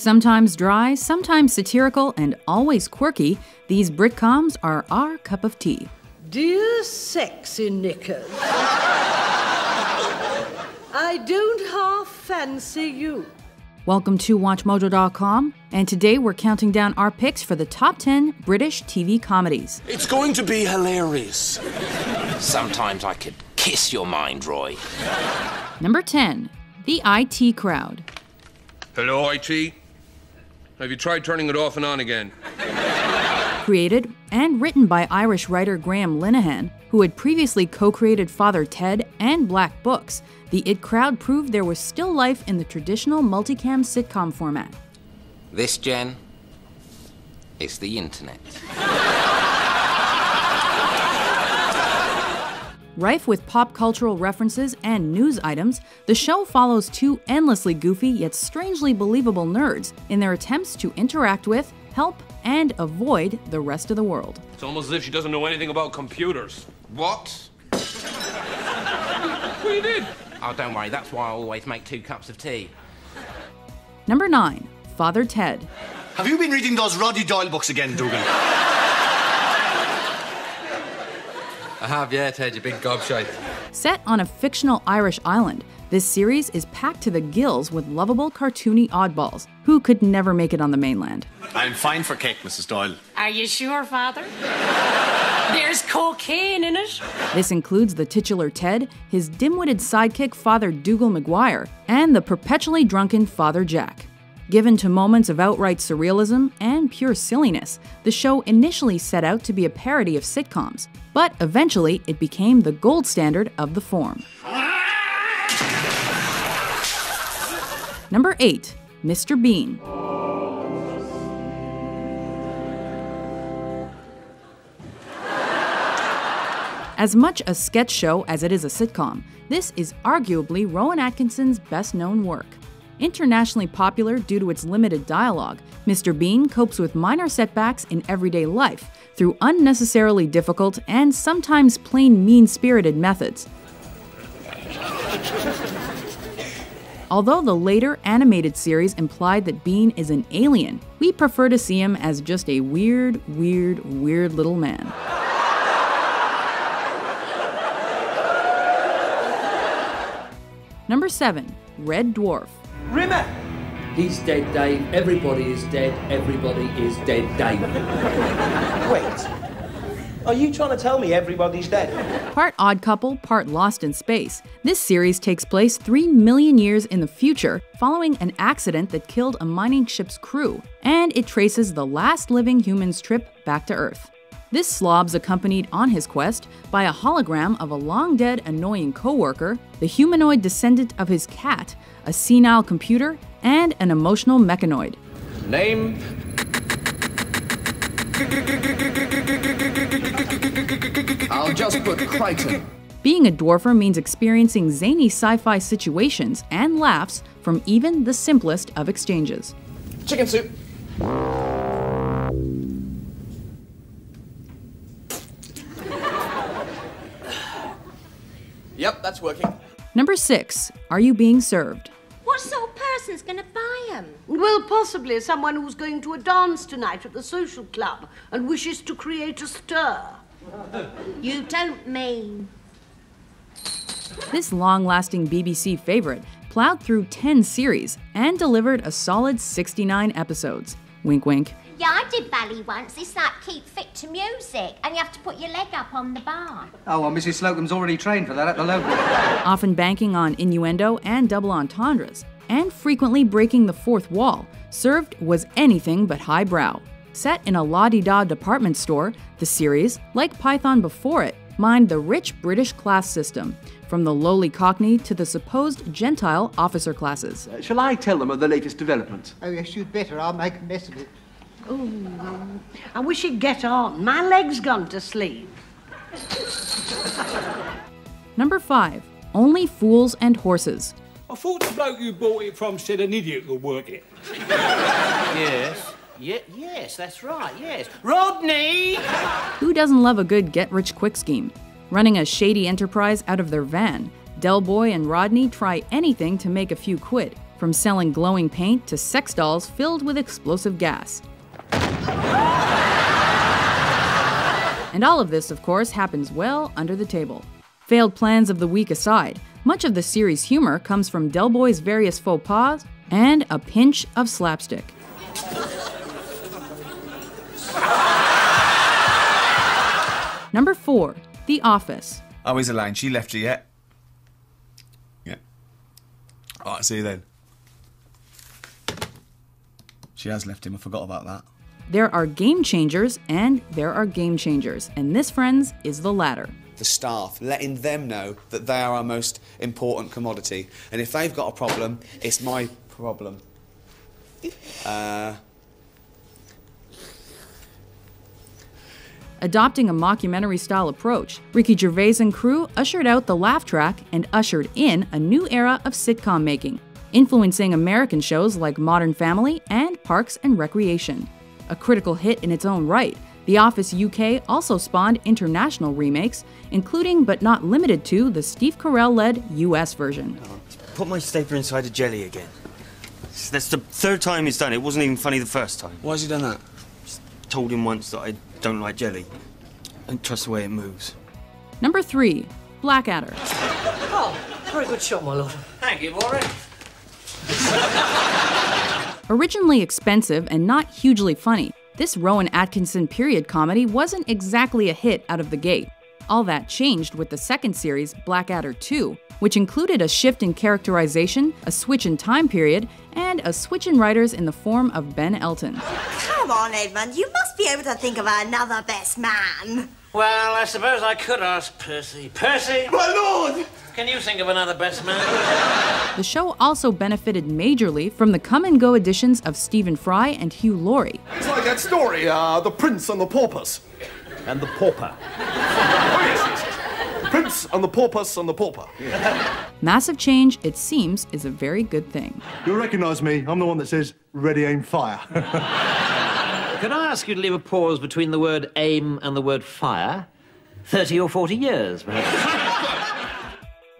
Sometimes dry, sometimes satirical, and always quirky, these Britcoms are our cup of tea. Dear sexy knickers, I don't half fancy you. Welcome to WatchMojo.com, and today we're counting down our picks for the top 10 British TV comedies. It's going to be hilarious. Sometimes I could kiss your mind, Roy. Number 10, The IT Crowd. Hello, IT. Have you tried turning it off and on again? Created and written by Irish writer Graham Linehan, who had previously co created Father Ted and Black Books, the IT crowd proved there was still life in the traditional multicam sitcom format. This, Jen, is the internet. Rife with pop cultural references and news items, the show follows two endlessly goofy yet strangely believable nerds in their attempts to interact with, help, and avoid the rest of the world. It's almost as if she doesn't know anything about computers. What? What you did? Oh, don't worry, that's why I always make two cups of tea. Number 9, Father Ted. Have you been reading those Roddy Doyle books again, Dougal? I have, yeah, Ted, you big gobshite. Set on a fictional Irish island, this series is packed to the gills with lovable, cartoony oddballs who could never make it on the mainland. I'm fine for cake, Mrs. Doyle. Are you sure, Father? There's cocaine in it. This includes the titular Ted, his dim witted sidekick Father Dougal McGuire, and the perpetually drunken Father Jack. Given to moments of outright surrealism and pure silliness, the show initially set out to be a parody of sitcoms, but eventually it became the gold standard of the form. Number 8, Mr. Bean. As much a sketch show as it is a sitcom, this is arguably Rowan Atkinson's best known work. Internationally popular due to its limited dialogue, Mr. Bean copes with minor setbacks in everyday life through unnecessarily difficult and sometimes plain mean spirited methods. Although the later animated series implied that Bean is an alien, we prefer to see him as just a weird, weird, weird little man. Number 7, Red Dwarf. Rimmer! He's dead, Dave. Everybody is dead. Everybody is dead, Dave. Wait. Are you trying to tell me everybody's dead? Part odd couple, part lost in space, this series takes place 3 million years in the future following an accident that killed a mining ship's crew, and it traces the last living human's trip back to Earth. This slob's accompanied on his quest by a hologram of a long dead annoying coworker, the humanoid descendant of his cat, a senile computer, and an emotional mechanoid. Name? I'll just put Kryten. Being a dwarfer means experiencing zany sci fi situations and laughs from even the simplest of exchanges. Chicken soup. Yep, that's working. Number 6. Are you being served? What sort of person's going to buy them? Well, possibly someone who's going to a dance tonight at the social club and wishes to create a stir. You don't mean. This long lasting BBC favorite plowed through 10 series and delivered a solid 69 episodes. Wink, wink. Yeah, I did ballet once. It's like keep fit to music, and you have to put your leg up on the bar. Oh, well, Mrs. Slocombe's already trained for that at the local. Often banking on innuendo and double entendres, and frequently breaking the fourth wall, served was anything but highbrow. Set in a la di da department store, the series, like Python before it, mined the rich British class system, from the lowly cockney to the supposed Gentile officer classes. Uh, shall I tell them of the latest development? Oh, yes, you'd better. I'll make a mess of it. Oh, I wish he'd get on. My leg's gone to sleep. Number 5. Only Fools and Horses. I thought the bloke you bought it from said an idiot could work it. yes. Yeah, yes, that's right, yes. Rodney! Who doesn't love a good get rich quick scheme? Running a shady enterprise out of their van, Del Boy and Rodney try anything to make a few quid. from selling glowing paint to sex dolls filled with explosive gas. And all of this, of course, happens well under the table. Failed plans of the week aside, much of the series' humor comes from Del Boy's various faux pas and a pinch of slapstick. Number 4. The Office. Oh, he's Elaine. She left you yet? Yeah. All right, see you then. She has left him. I forgot about that. There are game changers and there are game changers, and this, friends, is the latter. The staff, letting them know that they are our most important commodity. And if they've got a problem, it's my problem. Uh, Adopting a mockumentary style approach, Ricky Gervais and crew ushered out the laugh track and ushered in a new era of sitcom making, influencing American shows like Modern Family and Parks and Recreation. A critical hit in its own right, The Office UK also spawned international remakes, including but not limited to the Steve Carell led US version. Put my stapler inside a jelly again. That's the third time he's done it. It wasn't even funny the first time. Why has he done that? Just told him once that I don't like jelly. Don't trust the way it moves. Number 3. Blackadder. Oh, very good shot, my lord. Thank you, Warren. Originally expensive and not hugely funny, this Rowan Atkinson period comedy wasn't exactly a hit out of the gate. All that changed with the second series, Blackadder 2, which included a shift in characterization, a switch in time period, and a switch in writers in the form of Ben Elton. Come on, Edmund. You must be able to think of another best man. Well, I suppose I could ask Percy. Percy! My lord! Can you think of another best man? The show also benefited majorly from the come and go editions of Stephen Fry and Hugh Laurie. It's like that story, uh, The Prince and the Paupers. And the Pauper. Oh, yes, yes, yes. Prince and the Paupers and the Pauper. Massive change, it seems, is a very good thing. You'll recognise me. I'm the one that says, ready, aim, fire. Can I ask you to leave a pause between the word aim and the word fire? 30 or 40 years, perhaps.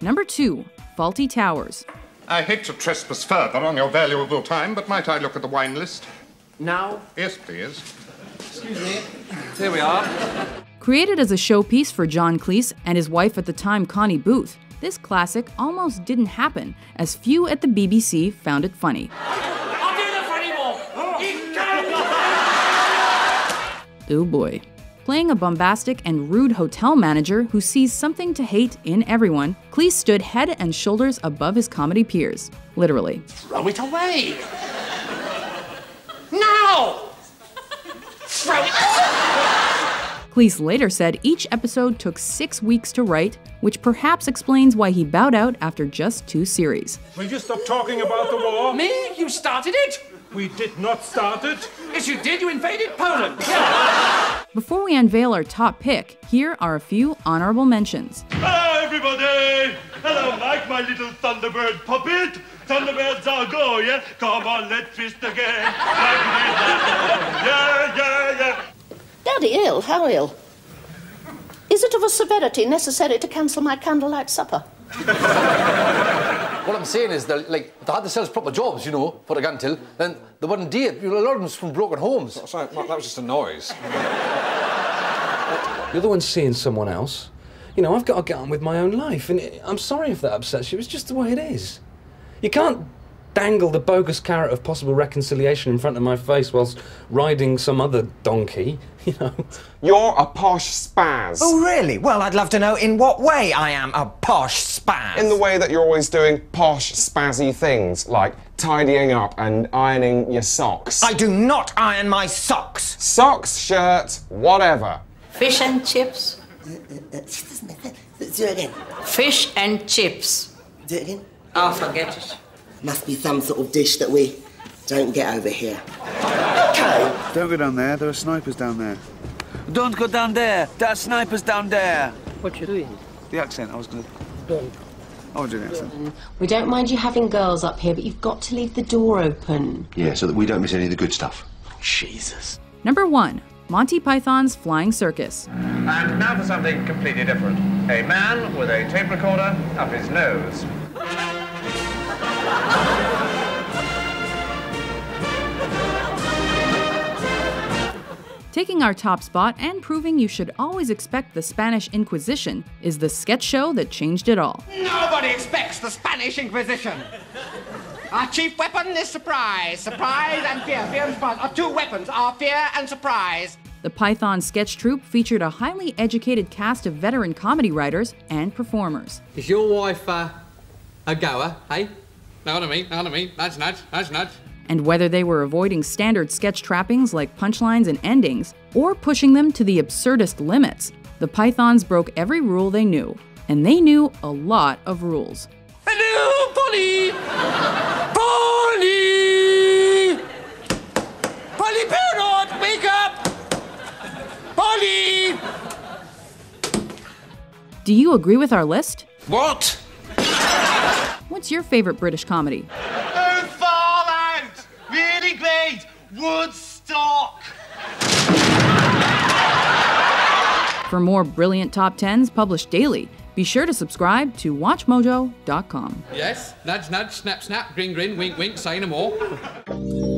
Number 2. Fawlty Towers. I hate to trespass further on your valuable time, but might I look at the wine list? Now? Yes, please. Excuse me. Here we are. Created as a showpiece for John Cleese and his wife at the time, Connie Booth, this classic almost didn't happen, as few at the BBC found it funny. I'll do the funny more. Oh. oh boy. Playing a bombastic and rude hotel manager who sees something to hate in everyone, Cleese stood head and shoulders above his comedy peers. Literally. Throw it away. Now! Throw it Cleese later said each episode took six weeks to write, which perhaps explains why he bowed out after just two series. Will you stop talking about the war? Me? You started it? We did not start it. Yes, you did. You invaded Poland. Before we unveil our top pick, here are a few honorable mentions. Hello, everybody! Hello, Mike, my little Thunderbird puppet. Thunderbirds are go, yeah? Come on, let's twist again. Yeah, yeah, yeah. Daddy ill? How ill? Is it of a severity necessary to cancel my candlelight supper? What I'm saying is, that, like, if they had themselves proper jobs, you know, for a gantil, then they wouldn't date. You know, a lot of them's from broken homes. Sorry, Mark, that was just a noise. You're the one seeing someone else. You know, I've got to get on with my own life, and it, I'm sorry if that upsets you. It's just the way it is. You can't dangle the bogus carrot of possible reconciliation in front of my face whilst riding some other donkey, you know. You're a posh spaz. Oh, really? Well, I'd love to know in what way I am a posh spaz. In the way that you're always doing posh, spazzy things, like tidying up and ironing your socks. I do not iron my socks. Socks, shirts, whatever. Fish and chips. Do it again. Fish and chips. Do it again. Oh, forget it. Must be some sort of dish that we don't get over here. Okay. Don't go down there. There are snipers down there. Don't go down there. There are snipers down there. What you doing? The accent. I was going to. Don't. I was doing the accent. We don't mind you having girls up here, but you've got to leave the door open. Yeah, so that we don't miss any of the good stuff. Jesus. Number 1. Monty Python's Flying Circus. And now for something completely different. A man with a tape recorder up his nose. Taking our top spot and proving you should always expect the Spanish Inquisition is the sketch show that changed it all. Nobody expects the Spanish Inquisition! Our chief weapon is surprise. Surprise and fear. Fear and surprise. Our two weapons are fear and surprise. The Python sketch troupe featured a highly educated cast of veteran comedy writers and performers. Is your wife uh, a goer, hey? Know what I mean? Know what I mean? Nudge, nudge, nudge, nudge. And whether they were avoiding standard sketch trappings like punchlines and endings, or pushing them to the absurdist limits, the Pythons broke every rule they knew. And they knew a lot of rules. Hello, Polly! Polly! Polly Parrot, wake up! Polly! Do you agree with our list? What? What's your favorite British comedy? Oh! Really great! Woodstock! For more brilliant top 10s published daily, be sure to subscribe to WatchMojo.com. Yes, nudge, nudge, snap, snap, grin, grin, wink, wink, say no more.